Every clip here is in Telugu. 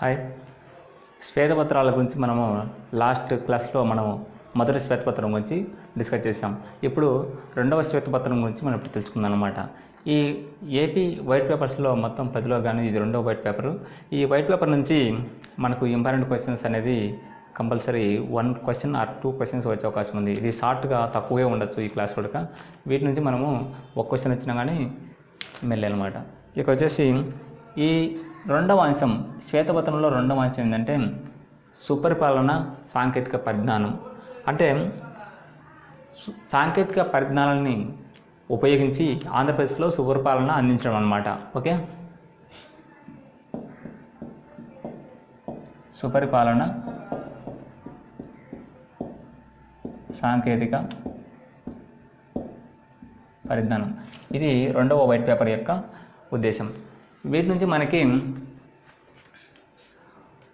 హాయ్. శ్వేతపత్రాల గురించి మనము లాస్ట్ క్లాస్లో మనము మొదటి శ్వేతపత్రం గురించి డిస్కస్ చేసాం ఇప్పుడు రెండవ శ్వేతపత్రం గురించి మనం ఇప్పుడు తెలుసుకుందాం అనమాట ఈ ఏపీ వైట్ పేపర్స్లో మొత్తం పదిలో కానీ ఇది రెండవ వైట్ పేపర్. ఈ వైట్ పేపర్ నుంచి మనకు ఇంపార్టెంట్ క్వశ్చన్స్ అనేది compulsory one question or two questions వచ్చే అవకాశం ఉంది. ఇది షార్ట్గా తక్కువే ఉండొచ్చు ఈ క్లాస్ కూడా వీటి నుంచి మనము ఒక క్వశ్చన్ వచ్చినా కానీ మెల్లనమాట ఇక వచ్చేసి ఈ రెండవ అంశం శ్వేతపత్రంలో రెండవ అంశం ఏంటంటే సుపరిపాలన సాంకేతిక పరిజ్ఞానం. అంటే సాంకేతిక పరిజ్ఞానాన్ని ఉపయోగించి ఆంధ్రప్రదేశ్లో సుపరిపాలన అందించడం అన్నమాట. ఓకే? సుపరిపాలన సాంకేతిక పరిజ్ఞానం. ఇది రెండవ వైట్ పేపర్ యొక్క ఉద్దేశం. వీటి నుంచి మనకి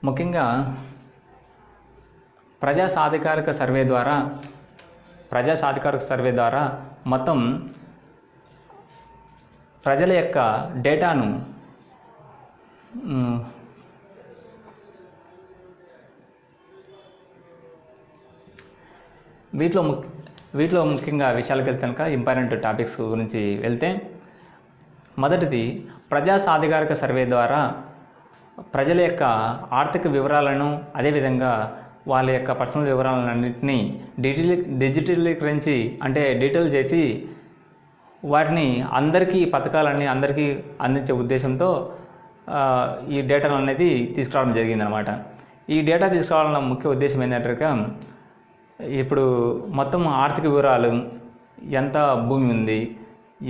ముఖ్యంగా ప్రజా సాధికారిక సర్వే ద్వారా ప్రజా సాధికారిక సర్వే ద్వారా మొత్తం ప్రజల యొక్క డేటాను వీటిలో వీటిలో ముఖ్యంగా విషయాలకు వెళ్తే కనుక ఇంపార్టెంట్ టాపిక్స్ గురించి వెళ్తే మొదటిది ప్రజా సాధికారిక సర్వే ద్వారా ప్రజల యొక్క ఆర్థిక వివరాలను అదేవిధంగా వాళ్ళ యొక్క పర్సనల్ వివరాలన్నింటినీ డిజిటల్ డిజిటలీకరించి అంటే డీటెయిల్ చేసి వాటిని అందరికీ ఈ పథకాలన్నీ అందరికీ అందించే ఉద్దేశంతో ఈ డేటాలు అనేది తీసుకురావడం జరిగిందనమాట. ఈ డేటా తీసుకురావాలన్న ముఖ్య ఉద్దేశం ఏంటంటే ఇప్పుడు మొత్తం ఆర్థిక వివరాలు ఎంత భూమి ఉంది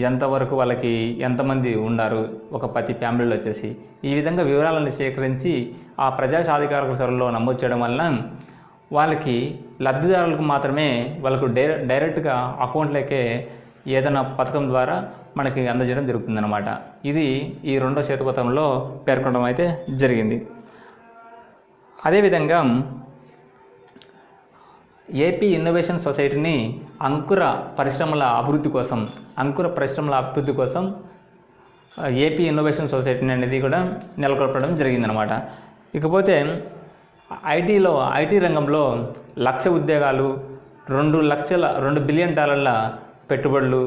ఎంతవరకు వాళ్ళకి ఎంతమంది ఉన్నారు ఒక ప్రతి ఫ్యామిలీలో వచ్చేసి ఈ విధంగా వివరాలను సేకరించి ఆ ప్రజా సాధికారక సర్వలో నమోదు చేయడం వలన వాళ్ళకి లబ్ధిదారులకు మాత్రమే వాళ్ళకు డై డైరెక్ట్గా అకౌంట్లోకే ఏదైనా పథకం ద్వారా మనకి అందజేయడం జరుగుతుందన్నమాట. ఇది ఈ రెండో శతపథంలో పేర్కొనడం అయితే జరిగింది. అదేవిధంగా ఏపీ ఇన్నోవేషన్ సొసైటీని అంకుర పరిశ్రమల అభివృద్ధి కోసం అంకుర పరిశ్రమల అభివృద్ధి కోసం ఏపీ ఇన్నోవేషన్ సొసైటీని అనేది కూడా నెలకొల్పడం జరిగిందనమాట ఇకపోతే ఐటీలో ఐటీ రంగంలో లక్ష ఉద్యోగాలు రెండు లక్షల రెండు బిలియన్ డాలర్ల పెట్టుబడులు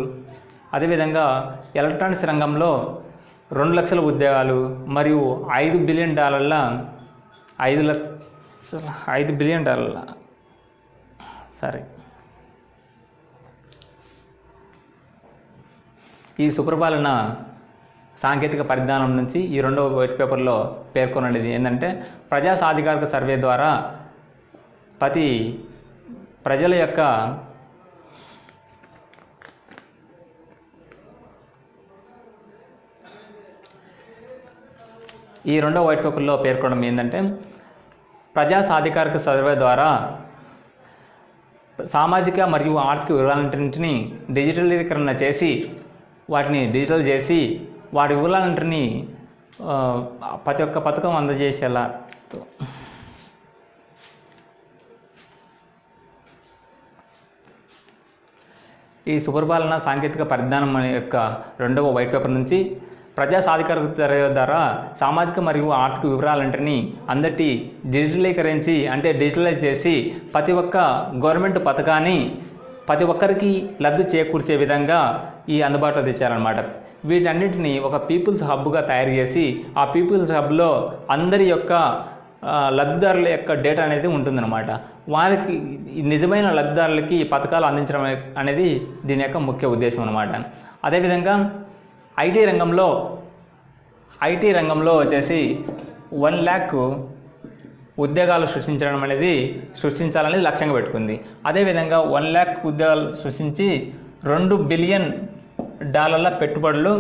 అదేవిధంగా ఎలక్ట్రానిక్స్ రంగంలో రెండు లక్షల ఉద్యోగాలు మరియు ఐదు బిలియన్ డాలర్ల ఐదు లక్ష ఐదు బిలియన్ డాలర్ల సరే. ఈ సుప్రపాలన సాంకేతిక పరిజ్ఞానం నుంచి ఈ రెండవ వైట్ పేపర్లో పేర్కొనలేదు ఏంటంటే ప్రజా సాధికారిక సర్వే ద్వారా ప్రతి ప్రజల యొక్క ఈ రెండవ వైట్ పేపర్లో పేర్కొనడం ఏంటంటే ప్రజా సాధికారిక సర్వే ద్వారా సామాజిక మరియు ఆర్థిక వివరాలన్నింటినీ డిజిటలీకరణ చేసి వాటిని డిజిటల్ చేసి వాటి వివరాలన్నింటినీ ప్రతి ఒక్క పథకం అందజేసేలా ఈ సుపరిపాలన సాంకేతిక పరిజ్ఞానం అనే యొక్క రెండవ వైట్ పేపర్ నుంచి ప్రజా సాధికారత ద్వారా సామాజిక మరియు ఆర్థిక వివరాలంటని అందటి డిజిటలీకరించి అంటే డిజిటలైజ్ చేసి ప్రతి ఒక్క గవర్నమెంట్ పథకాన్ని ప్రతి ఒక్కరికి లబ్ధి చేకూర్చే విధంగా ఈ అందుబాటులో తెచ్చారనమాట వీటన్నిటిని ఒక పీపుల్స్ హబ్గా తయారు చేసి ఆ పీపుల్స్ హబ్లో అందరి యొక్క లబ్ధిదారుల యొక్క డేటా అనేది ఉంటుందన్నమాట. వారికి నిజమైన లబ్ధిదారులకి ఈ పథకాలు అందించడం అనేది దీని యొక్క ముఖ్య ఉద్దేశం అనమాట అదేవిధంగా ఐటీ రంగంలో ఐటీ రంగంలో వచ్చేసి వన్ ల్యాక్ ఉద్యోగాలు సృష్టించడం అనేది సృష్టించాలని లక్ష్యంగా పెట్టుకుంది. అదేవిధంగా వన్ ల్యాక్ ఉద్యోగాలు సృష్టించి రెండు బిలియన్ డాలర్ల పెట్టుబడులు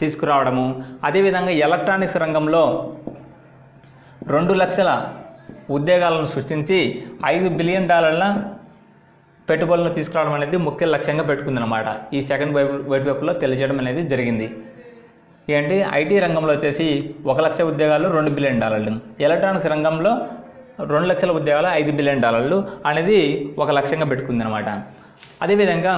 తీసుకురావడము. అదేవిధంగా ఎలక్ట్రానిక్స్ రంగంలో రెండు లక్షల ఉద్యోగాలను సృష్టించి ఐదు బిలియన్ డాలర్ల పెట్టుబడులను తీసుకురావడం అనేది ముఖ్య లక్ష్యంగా పెట్టుకుందనమాట ఈ సెకండ్ వైపు వైట్ పేపర్లో తెలియజేయడం అనేది జరిగింది. ఏంటి? ఐటీ రంగంలో వచ్చేసి ఒక లక్ష ఉద్యోగాలు రెండు బిలియన్ డాలర్లు. ఎలక్ట్రానిక్స్ రంగంలో రెండు లక్షల ఉద్యోగాలు ఐదు బిలియన్ డాలర్లు అనేది ఒక లక్ష్యంగా పెట్టుకుంది అనమాట అదేవిధంగా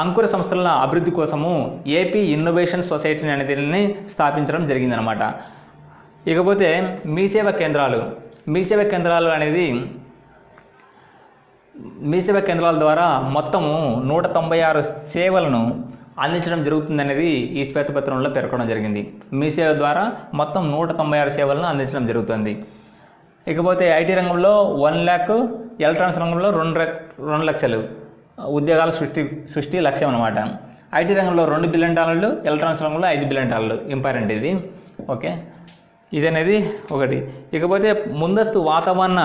అంకుర సంస్థల అభివృద్ధి కోసము ఏపీ ఇన్నోవేషన్ సొసైటీ అనేది స్థాపించడం జరిగిందనమాట ఇకపోతే మీసేవ కేంద్రాలు మీసేవ కేంద్రాలు అనేది మీసేవ కేంద్రాల ద్వారా మొత్తము నూట తొంభై ఆరు సేవలను అందించడం జరుగుతుందనేది ఈ శ్వేతపత్రంలో పేర్కొనడం జరిగింది. మీసేవ ద్వారా మొత్తం నూట తొంభై ఆరు సేవలను అందించడం జరుగుతుంది. ఇకపోతే ఐటీ రంగంలో వన్ ల్యాక్ ఎలక్ట్రానిక్స్ రంగంలో రెండు రెండు లక్షలు ఉద్యోగాల సృష్టి సృష్టి లక్ష్యం అనమాట ఐటీ రంగంలో రెండు బిలియన్ డాలర్లు ఎలక్ట్రానిక్స్ రంగంలో ఐదు బిలియన్ డాలర్లు ఇంపార్టెంట్ ఇది. ఓకే? ఇది అనేది ఒకటి. ఇకపోతే ముందస్తు వాతావరణ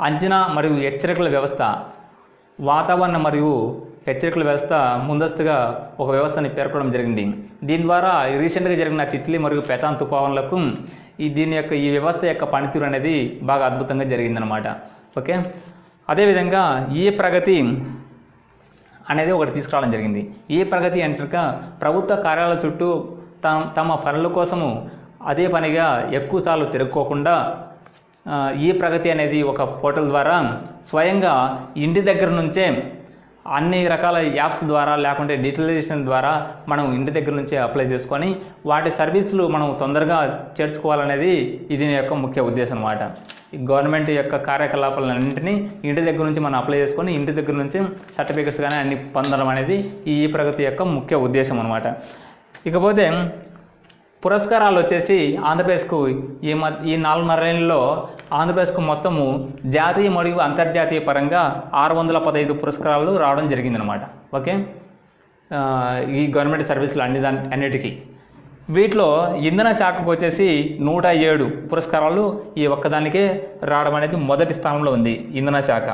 అంచనా మరియు హెచ్చరికల వ్యవస్థ వాతావరణ మరియు హెచ్చరికల వ్యవస్థ ముందస్తుగా ఒక వ్యవస్థని పేర్కొనడం జరిగింది. దీని ద్వారా రీసెంట్గా జరిగిన తిత్లీ మరియు పెతాన్ తుఫాన్లకు ఈ దీని యొక్క ఈ వ్యవస్థ యొక్క పనితీరు అనేది బాగా అద్భుతంగా జరిగిందనమాట ఓకే? అదేవిధంగా ఈ ప్రగతి అనేది ఒకటి తీసుకురావడం జరిగింది. ఈ ప్రగతి అంటాక ప్రభుత్వ కార్యాలయాల చుట్టూ తమ తమ పనుల కోసము అదే పనిగా ఎక్కువసార్లు తిరుక్కోకుండా ఈ ప్రగతి అనేది ఒక పోర్టల్ ద్వారా స్వయంగా ఇంటి దగ్గర నుంచే అన్ని రకాల యాప్స్ ద్వారా లేకుంటే డిజిటలైజేషన్ ద్వారా మనం ఇంటి దగ్గర నుంచే అప్లై చేసుకొని వాటి సర్వీసులు మనం తొందరగా చేర్చుకోవాలనేది ఇది యొక్క ముఖ్య ఉద్దేశం అనమాట ఈ గవర్నమెంట్ యొక్క కార్యకలాపాలన్నింటినీ ఇంటి దగ్గర నుంచి మనం అప్లై చేసుకొని ఇంటి దగ్గర నుంచి సర్టిఫికెట్స్ కానీ అన్ని పొందడం అనేది ఈ ప్రగతి యొక్క ముఖ్య ఉద్దేశం అనమాట ఇకపోతే పురస్కారాలు వచ్చేసి ఆంధ్రప్రదేశ్కు ఈ మ ఈ నాలుగున్నరేళ్ళలో ఆంధ్రప్రదేశ్కు మొత్తము జాతీయ మరియు అంతర్జాతీయ పరంగా ఆరు వందల పదహైదు పురస్కారాలు రావడం జరిగిందనమాట ఓకే? ఈ గవర్నమెంట్ సర్వీసులు అన్ని దాని అన్నిటికీ. వీటిలో ఇంధన శాఖకు వచ్చేసి నూట ఏడు పురస్కారాలు ఈ ఒక్కదానికే రావడం అనేది మొదటి స్థానంలో ఉంది ఇంధన శాఖ.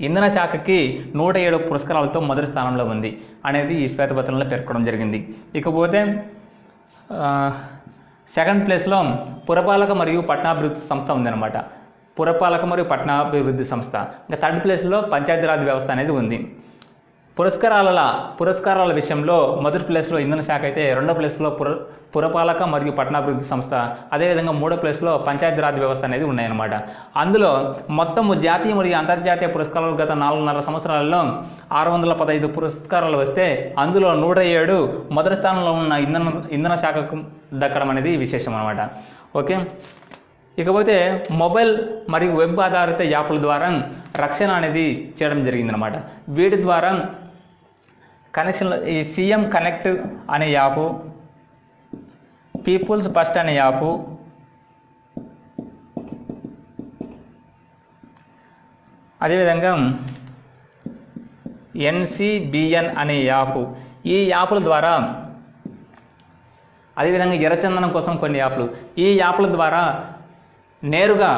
ఇంధన శాఖకి నూట ఏడు పురస్కారాలతో మొదటి స్థానంలో ఉంది అనేది ఈ శ్వేతపత్రంలో పేర్కొనడం జరిగింది. ఇకపోతే సెకండ్ ప్లేస్లో పురపాలక మరియు పట్టణాభివృద్ధి సంస్థ ఉందన్నమాట. పురపాలక మరియు పట్టణాభివృద్ధి సంస్థ. ఇంకా థర్డ్ ప్లేస్లో పంచాయతీరాజ్ వ్యవస్థ అనేది ఉంది. పురస్కారాల పురస్కారాల విషయంలో మొదటి ప్లేస్లో ఇంధన శాఖ అయితే రెండో ప్లేస్లో పుర పురపాలక మరియు పట్టణాభివృద్ధి సంస్థ అదేవిధంగా మూడో ప్లేస్లో పంచాయతీరాజ్ వ్యవస్థ అనేది ఉన్నాయన్నమాట. అందులో మొత్తము జాతీయ మరియు అంతర్జాతీయ పురస్కారాలు గత నాలుగున్నర సంవత్సరాలలో ఆరు వందల పదహైదు పురస్కారాలు వస్తే అందులో నూట ఏడు మొదటి స్థానంలో ఉన్న ఇంధన ఇంధన శాఖకు దక్కడం అనేది విశేషం అనమాట ఓకే? ఇకపోతే మొబైల్ మరియు వెబ్ ఆధారిత యాప్ల ద్వారా రక్షణ అనేది చేయడం జరిగిందనమాట వీటి ద్వారా కనెక్షన్ ఈ సీఎం కనెక్ట్ అనే యాపు పీపుల్స్ ఫస్ట్ అనే యాపు అదేవిధంగా ఎన్సిబిఎన్ అనే యాపు. ఈ యాపుల ద్వారా అదేవిధంగా ఎర్రచందనం కోసం కొన్ని యాప్లు. ఈ యాప్ల ద్వారా నేరుగా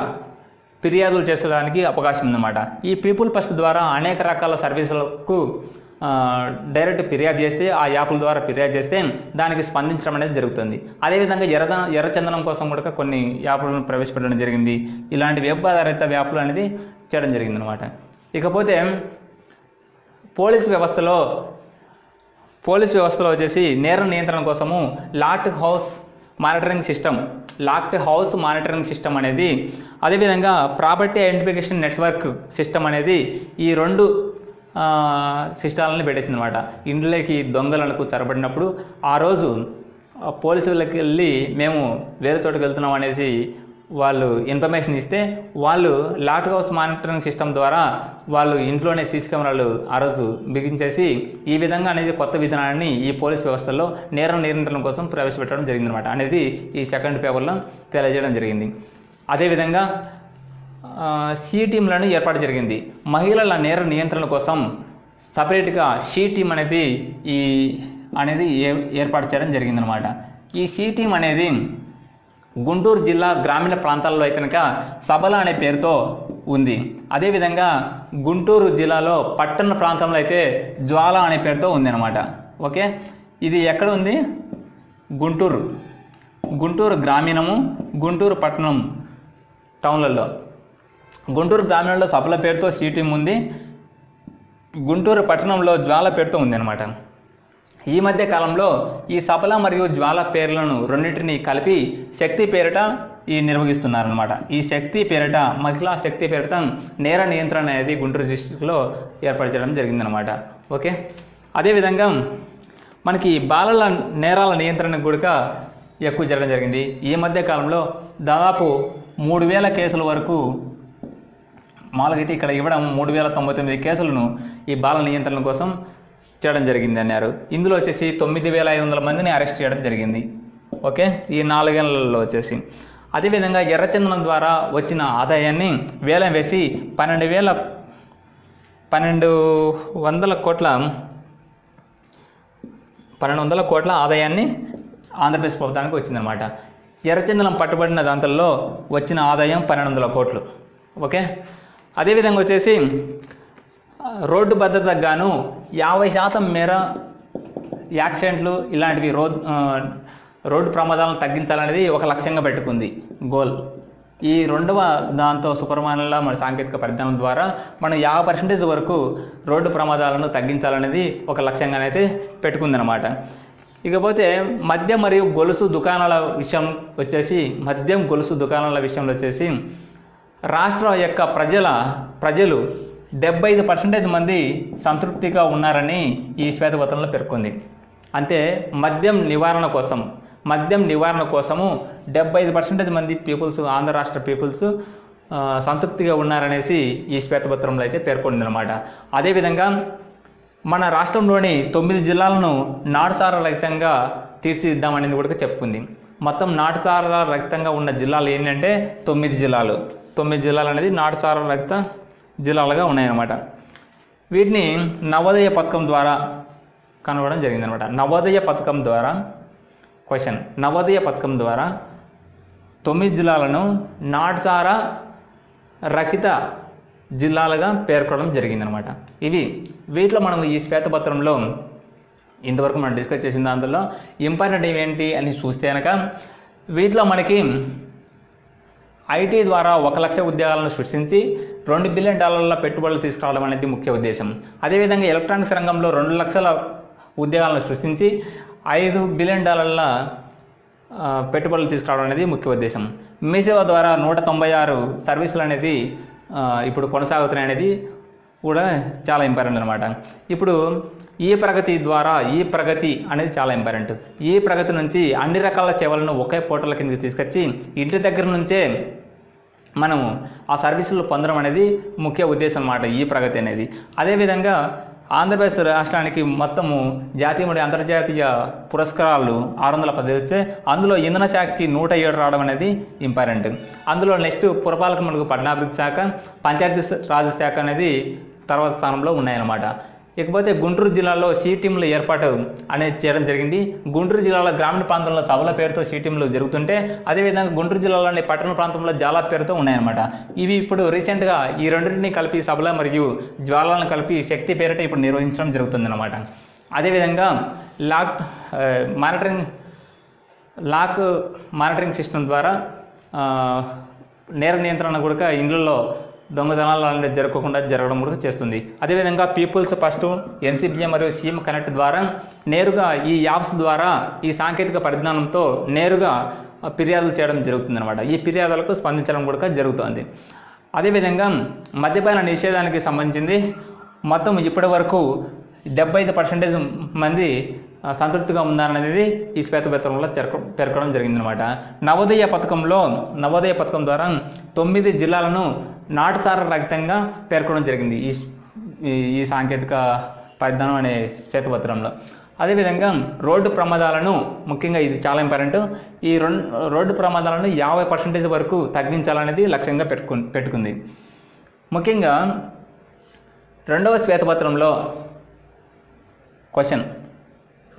ఫిర్యాదులు చేసేదానికి అవకాశం ఉందన్నమాట. ఈ పీపుల్ ఫస్ట్ ద్వారా అనేక రకాల సర్వీసులకు డైరెక్ట్ ఫిర్యాదు చేస్తే ఆ యాప్ల ద్వారా ఫిర్యాదు చేస్తే దానికి స్పందించడం అనేది జరుగుతుంది. అదేవిధంగా ఎర్ర ఎర్రచందనం కోసం కూడా కొన్ని యాప్లను ప్రవేశపెట్టడం జరిగింది. ఇలాంటి వెబ్ ఆధారిత యాప్లు అనేది చేయడం జరిగింది అనమాట ఇకపోతే పోలీస్ వ్యవస్థలో పోలీస్ వ్యవస్థలో వచ్చేసి నేర నియంత్రణ కోసము lock house monitoring system lock house monitoring system అనేది అదేవిధంగా ప్రాపర్టీ ఐడెంటిఫికేషన్ నెట్వర్క్ సిస్టమ్ అనేది ఈ రెండు శిష్టాలని పెట్టేసింది అనమాట ఇండ్లకి దొంగలకు చొరబడినప్పుడు ఆ రోజు ఆ వెళ్ళి మేము వేరే చోటుకి వెళ్తున్నాం అనేసి వాళ్ళు ఇన్ఫర్మేషన్ ఇస్తే వాళ్ళు లాక్ హౌస్ మానిటరింగ్ సిస్టమ్ ద్వారా వాళ్ళు ఇంట్లోనే సీసీ కెమెరాలు ఆ రోజు బిగించేసి ఈ విధంగా అనేది కొత్త విధానాన్ని ఈ పోలీస్ వ్యవస్థలో నేరం నియంత్రణ కోసం ప్రవేశపెట్టడం జరిగిందనమాట అనేది ఈ సెకండ్ పేపర్లో తెలియజేయడం జరిగింది. అదేవిధంగా సి టీంలను ఏర్పాటు జరిగింది. మహిళల నేర నియంత్రణ కోసం సపరేట్గా షీ టీం అనేది ఈ అనేది ఏ- ఏర్పాటు చేయడం జరిగిందనమాట ఈ షీ టీం అనేది గుంటూరు జిల్లా గ్రామీణ ప్రాంతాల్లో అయితే కనుక సబల అనే పేరుతో ఉంది. అదేవిధంగా గుంటూరు జిల్లాలో పట్టణ ప్రాంతంలో అయితే జ్వాల అనే పేరుతో ఉంది అనమాట ఓకే? ఇది ఎక్కడ ఉంది? గుంటూరు. గుంటూరు గ్రామీణము గుంటూరు పట్టణం టౌన్లలో. గుంటూరు గ్రామీణంలో సభల పేరుతో సీటీం ఉంది గుంటూరు పట్టణంలో జ్వాల పేరుతో ఉంది అనమాట ఈ మధ్య కాలంలో ఈ సఫల మరియు జ్వాల పేర్లను రెండింటిని కలిపి శక్తి పేరిట ఈ నిర్వహిస్తున్నారనమాట ఈ శక్తి పేరిట మహిళా శక్తి పేరిట నేర నియంత్రణ అనేది గుంటూరు డిస్టిక్లో ఏర్పాటు చేయడం జరిగిందనమాట ఓకే? అదేవిధంగా మనకి బాలల నేరాల నియంత్రణ కూడా ఎక్కువ జరగడం జరిగింది. ఈ మధ్య కాలంలో దాదాపు మూడు వేల కేసుల వరకు మామూలుగా అయితే ఇక్కడ ఇవ్వడం మూడు వేల తొంభై తొమ్మిది కేసులను ఈ బాల నియంత్రణ కోసం చేయడం జరిగింది అన్నారు. ఇందులో వచ్చేసి తొమ్మిది వేల ఐదు వందల మందిని అరెస్ట్ చేయడం జరిగింది. ఓకే? ఈ నాలుగేళ్ళలో వచ్చేసి. అదేవిధంగా ఎర్రచందనం ద్వారా వచ్చిన ఆదాయాన్ని వేలం వేసి పన్నెండు వేల పన్నెండు వందల కోట్ల పన్నెండు వందల కోట్ల ఆదాయాన్ని ఆంధ్రప్రదేశ్ ప్రభుత్వానికి వచ్చిందనమాట ఎర్రచందనం పట్టుబడిన దాంతల్లో వచ్చిన ఆదాయం పన్నెండు వందల కోట్లు. ఓకే? అదేవిధంగా వచ్చేసి రోడ్డు భద్రతకు గాను యాభై శాతం మేర యాక్సిడెంట్లు ఇలాంటివి రోడ్ రోడ్డు ప్రమాదాలను తగ్గించాలనేది ఒక లక్ష్యంగా పెట్టుకుంది గోల్. ఈ రెండవ దాంతో సుపరిమాణంలో మన సాంకేతిక పరిజ్ఞానం ద్వారా మనం యాభై పర్సెంటేజ్ వరకు రోడ్డు ప్రమాదాలను తగ్గించాలనేది ఒక లక్ష్యంగానైతే పెట్టుకుందనమాట ఇకపోతే మద్యం మరియు గొలుసు దుకాణాల విషయం వచ్చేసి మద్యం గొలుసు దుకాణాల విషయంలో వచ్చేసి రాష్ట్రం యొక్క ప్రజల ప్రజలు డెబ్బై ఐదు పర్సెంటేజ్ మంది సంతృప్తిగా ఉన్నారని ఈ శ్వేతపత్రంలో పేర్కొంది. అంటే మద్యం నివారణ కోసం మద్యం నివారణ కోసము డెబ్బై ఐదు పర్సెంటేజ్ మంది పీపుల్స్ ఆంధ్ర రాష్ట్ర పీపుల్స్ సంతృప్తిగా ఉన్నారనేసి ఈ శ్వేతపత్రంలో అయితే పేర్కొంది అనమాట అదేవిధంగా మన రాష్ట్రంలోని తొమ్మిది జిల్లాలను నాడుసార రహితంగా తీర్చిదిద్దామనేది కూడా చెప్పుకుంది. మొత్తం నాటుసార రహితంగా ఉన్న జిల్లాలు ఏంటంటే తొమ్మిది జిల్లాలు. తొమ్మిది జిల్లాలు అనేది నాటుసార రహిత జిల్లాలుగా ఉన్నాయన్నమాట. వీటిని నవోదయ పథకం ద్వారా కనుగొనడం జరిగిందనమాట నవోదయ పథకం ద్వారా క్వశ్చన్ నవోదయ పథకం ద్వారా తొమ్మిది జిల్లాలను నాటుసార రహిత జిల్లాలుగా పేర్కొనడం జరిగిందనమాట ఇవి వీటిలో మనం ఈ శ్వేతపత్రంలో ఇంతవరకు మనం డిస్కస్ చేసిన దాంట్లో ఇంపార్టెంట్ ఏంటి అని చూస్తే కనుక వీటిలో మనకి ఐటీ ద్వారా ఒక లక్ష ఉద్యోగాలను సృష్టించి రెండు బిలియన్ డాలర్ల పెట్టుబడులు తీసుకురావడం అనేది ముఖ్య ఉద్దేశం. అదేవిధంగా ఎలక్ట్రానిక్స్ రంగంలో రెండు లక్షల ఉద్యోగాలను సృష్టించి ఐదు బిలియన్ డాలర్ల పెట్టుబడులు తీసుకురావడం అనేది ముఖ్య ఉద్దేశం. మీసేవ ద్వారా నూట తొంభై ఆరు సర్వీసులు అనేది ఇప్పుడు కొనసాగుతున్నాయి అనేది కూడా చాలా ఇంపార్టెంట్ అనమాట ఇప్పుడు ఈ ప్రగతి ద్వారా ఈ ప్రగతి అనేది చాలా ఇంపార్టెంట్ ఈ ప్రగతి నుంచి అన్ని రకాల సేవలను ఒకే పోర్టల్ కిందకి తీసుకొచ్చి ఇంటి దగ్గర నుంచే మనము ఆ సర్వీసులు పొందడం అనేది ముఖ్య ఉద్దేశం అన్నమాట ఈ ప్రగతి అనేది. అదేవిధంగా ఆంధ్రప్రదేశ్ రాష్ట్రానికి మొత్తము జాతీయ మరియు అంతర్జాతీయ పురస్కారాలు ఆరు వందల పది వచ్చే అందులో ఇంధన శాఖకి నూట ఏడు రావడం అనేది ఇంపార్టెంట్ అందులో నెక్స్ట్ పురపాలక మనకు పట్టణాభివృద్ధి శాఖ పంచాయతీ రాజ్ శాఖ అనేది తర్వాత స్థానంలో ఉన్నాయన్నమాట. ఇకపోతే గుంటూరు జిల్లాలో సి టీంల ఏర్పాటు అనేది చేయడం జరిగింది. గుంటూరు జిల్లాలో గ్రామీణ ప్రాంతంలో సభల పేరుతో సి టీంలు జరుగుతుంటే అదేవిధంగా గుంటూరు జిల్లాలోని పట్టణ ప్రాంతంలో జాల పేరుతో ఉన్నాయన్నమాట. ఇవి ఇప్పుడు రీసెంట్గా ఈ రెండింటిని కలిపి సభల మరియు జ్వాలను కలిపి శక్తి పేరిట ఇప్పుడు నిర్వహించడం జరుగుతుందన్నమాట. అదేవిధంగా lock monitoring lock monitoring system ద్వారా నేర నియంత్రణ కూడా ఇండ్లలో దొంగతనాలు అనేది జరగకుండా జరగడం కూడా చేస్తుంది. అదేవిధంగా పీపుల్స్ ఫస్ట్ ఎన్సీబీఏ మరియు సీఎం కనెక్ట్ ద్వారా నేరుగా ఈ యాప్స్ ద్వారా ఈ సాంకేతిక పరిజ్ఞానంతో నేరుగా ఫిర్యాదులు చేయడం జరుగుతుంది అనమాట ఈ ఫిర్యాదులకు స్పందించడం కూడా జరుగుతుంది. అదేవిధంగా మద్యపాన నిషేధానికి సంబంధించింది మొత్తం ఇప్పటి వరకు డెబ్బై ఐదు పర్సెంటేజ్ మంది సంతృప్తిగా ఉన్నారనేది ఈ శ్వేతపత్రంలో చేర్క పేర్కొనడం జరిగిందనమాట. నవోదయ పథకంలో నవోదయ పథకం ద్వారా తొమ్మిది జిల్లాలను నాటుసార రహితంగా పేర్కొనడం జరిగింది. ఈ ఈ- ఈ సాంకేతిక పరిధానం అనే శ్వేతపత్రంలో అదేవిధంగా రోడ్డు ప్రమాదాలను ముఖ్యంగా ఇది చాలా ఇంపార్టెంట్ ఈ రెండు రోడ్డు ప్రమాదాలను యాభై పర్సెంటేజ్ వరకు తగ్గించాలనేది లక్ష్యంగా పెట్టుకు పెట్టుకుంది. ముఖ్యంగా రెండవ శ్వేతపత్రంలో క్వశ్చన్.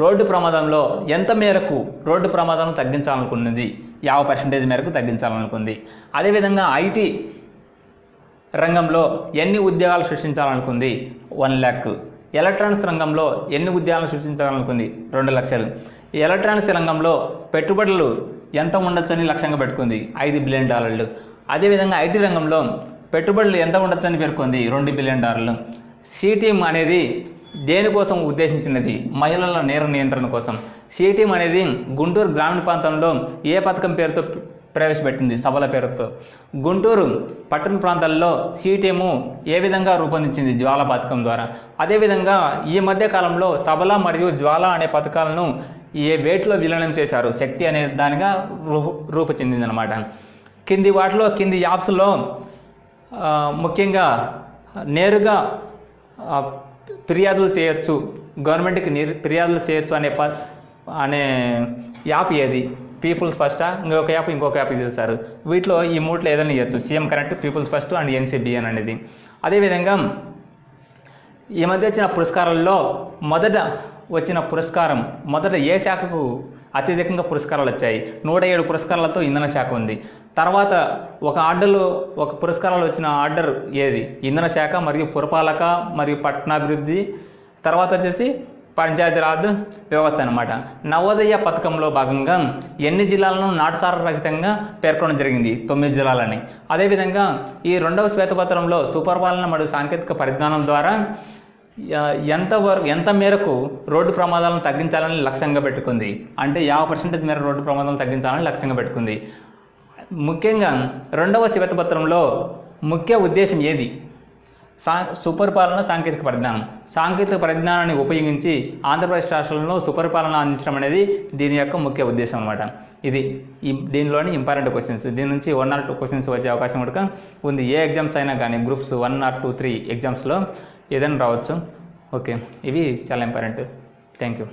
రోడ్డు ప్రమాదంలో ఎంత మేరకు రోడ్డు ప్రమాదం తగ్గించాలనుకున్నది? యాభై పర్సెంటేజ్ మేరకు తగ్గించాలనుకుంది. అదేవిధంగా ఐటీ రంగంలో ఎన్ని ఉద్యోగాలు సృష్టించాలనుకుంది? వన్ ల్యాక్ ఎలక్ట్రానిక్స్ రంగంలో ఎన్ని ఉద్యోగాలు సృష్టించాలనుకుంది? రెండు లక్షలు. ఎలక్ట్రానిక్స్ రంగంలో పెట్టుబడులు ఎంత ఉండొచ్చని లక్ష్యంగా పెట్టుకుంది? ఐదు బిలియన్ డాలర్లు. అదేవిధంగా ఐటీ రంగంలో పెట్టుబడులు ఎంత ఉండొచ్చని పేర్కొంది? రెండు బిలియన్ డాలర్లు. సిటీఎం అనేది దేనికోసం ఉద్దేశించినది? మహిళల నేర నియంత్రణ కోసం. సిటీఎం అనేది గుంటూరు గ్రామీణ ప్రాంతంలో ఏ పథకం పేరుతో ప్రవేశపెట్టింది? సభల పేరుతో. గుంటూరు పట్టణ ప్రాంతాల్లో సీటీఎము ఏ విధంగా రూపొందించింది? జ్వాల పథకం ద్వారా. అదేవిధంగా ఈ మధ్య కాలంలో సబల మరియు జ్వాల అనే పథకాలను ఏ వేటిలో విలీనం చేశారు? శక్తి అనే దానిగా రూ రూపు చెందిందనమాట కింది వాటిలో కింది యాప్స్లో ముఖ్యంగా నేరుగా ఫిర్యాదులు చేయొచ్చు. గవర్నమెంట్కి నిర్ ఫిర్యాదులు చేయొచ్చు అనే ప అనే యాప్ ఏది? People's first? ఇంకొక యాప్ ఇంకొక యాప్ చేస్తారు వీటిలో ఈ మూట్లో ఏదైనా ఇవ్వచ్చు CM current people's first and NCBN అనేది. అదేవిధంగా ఈ మధ్య వచ్చిన పురస్కారాల్లో మొదట వచ్చిన పురస్కారం మొదట ఏ శాఖకు అత్యధికంగా పురస్కారాలు వచ్చాయి? నూట ఏడు పురస్కారాలతో ఇంధన శాఖ ఉంది. తర్వాత ఒక ఆర్డర్లో ఒక పురస్కారాలు వచ్చిన ఆర్డర్ ఏది? ఇంధన శాఖ మరియు పురపాలక మరియు పట్టణాభివృద్ధి. తర్వాత వచ్చేసి పంచాయతీరాజ్ వ్యవస్థ అనమాట నవోదయ పథకంలో భాగంగా ఎన్ని జిల్లాలను నాటుసార రహితంగా పేర్కొనడం జరిగింది? తొమ్మిది జిల్లాలని. అదేవిధంగా ఈ రెండవ శ్వేతపత్రంలో సుపరిపాలన మరియు సాంకేతిక పరిజ్ఞానం ద్వారా ఎంతవరకు ఎంత వరకు ఎంత మేరకు రోడ్డు ప్రమాదాలను తగ్గించాలని లక్ష్యంగా పెట్టుకుంది? అంటే యాభై పర్సెంటేజ్ మేర రోడ్డు ప్రమాదాలను తగ్గించాలని లక్ష్యంగా పెట్టుకుంది. ముఖ్యంగా రెండవ శ్వేతపత్రంలో ముఖ్య ఉద్దేశం ఏది? సా సుపరిపాలన సాంకేతిక పరిజ్ఞానం. సాంకేతిక పరిజ్ఞానాన్ని ఉపయోగించి ఆంధ్రప్రదేశ్ రాష్ట్రంలో సుపరిపాలన అందించడం అనేది దీని యొక్క ముఖ్య ఉద్దేశం అనమాట ఇది ఈ దీనిలోని ఇంపార్టెంట్ క్వశ్చన్స్. దీని నుంచి వన్ ఆర్ టూ క్వశ్చన్స్ వచ్చే అవకాశం కూడా ఉంది. ఏ ఎగ్జామ్స్ అయినా కానీ groups one or two three ఎగ్జామ్స్లో ఏదైనా రావచ్చు. ఓకే. ఇవి చాలా ఇంపార్టెంట్ థ్యాంక్ యూ.